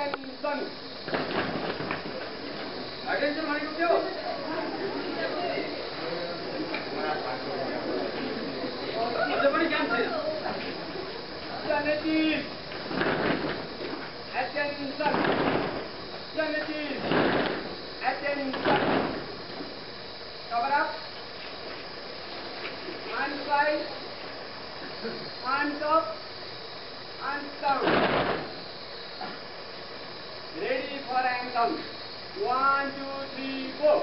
and Sun. Attention, Manikupyo. Everybody can see. Planetis. Attention, Sun. Planetis. Attention, Sun. Cover up. Hands wide. Hands up. Hands down. Ready for एङ्कम one two three four